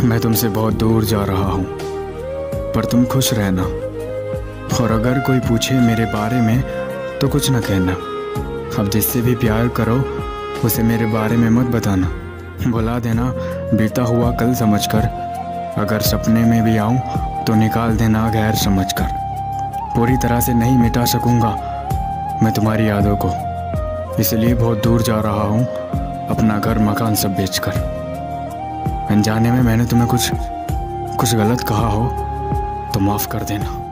मैं तुमसे बहुत दूर जा रहा हूँ, पर तुम खुश रहना। और अगर कोई पूछे मेरे बारे में तो कुछ ना कहना। अब जिससे भी प्यार करो, उसे मेरे बारे में मत बताना। बुला देना, बीता हुआ कल समझकर। अगर सपने में भी आऊँ तो निकाल देना गैर समझकर। पूरी तरह से नहीं मिटा सकूँगा मैं तुम्हारी यादों को। इसलिए बहुत दूर जा रहा हूँ, अपना घर मकान सब बेचकर। अनजाने में मैंने तुम्हें कुछ कुछ गलत कहा हो तो माफ़ कर देना।